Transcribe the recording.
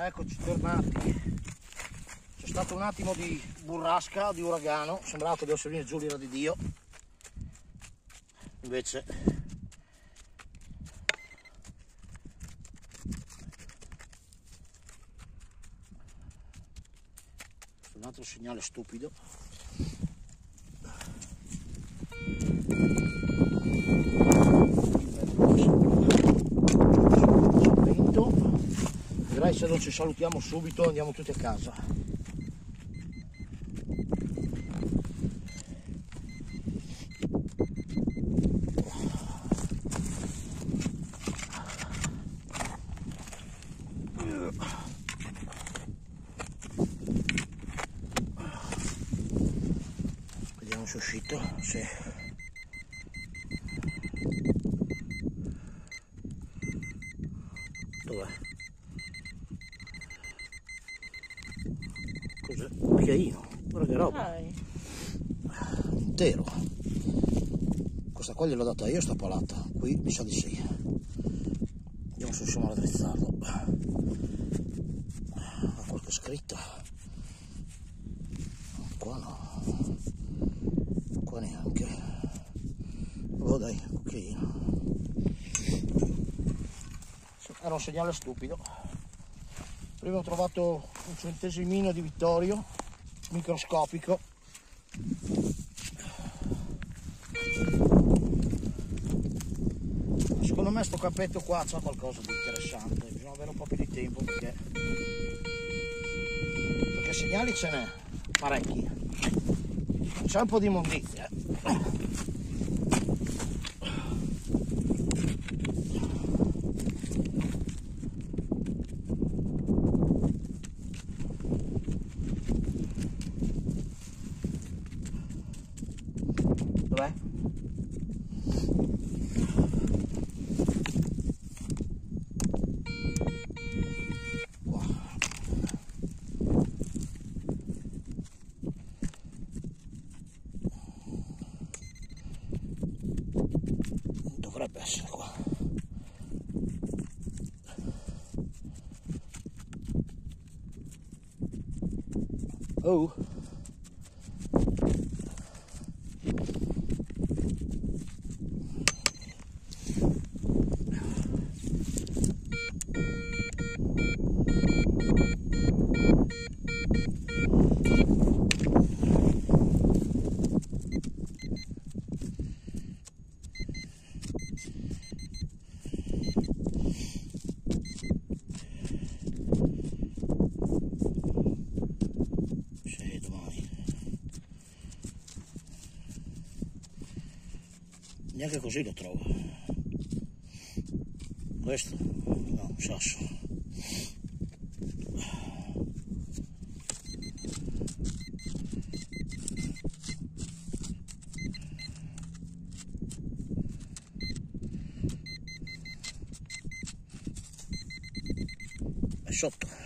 Eccoci tornati. C'è stato un attimo di burrasca, di uragano, sembrato che venire giù l'ira di Dio. Invece un altro segnale stupido. Direi se non ci salutiamo subito andiamo tutti a casa. Vediamo se è uscito. Sì. Dov'è? Un cucchiaino. Guarda che roba. Dai. Intero. Questa qua gliel'ho data io sta palata. Qui mi sa di sì. Vediamo se riusciamo ad attrezzarlo. Ha qualche scritta. Qua no. Qua neanche. Oh dai, cucchiaino. Era un segnale stupido. Prima ho trovato un centesimino di Vittorio, microscopico. Secondo me sto capetto qua c'ha qualcosa di interessante, bisogna avere un po' più di tempo perché, perché segnali ce n'è, parecchi. C'è un po' di immondizia. Oh. Neanche così lo trovo. Questo? No, un sasso. Sotto.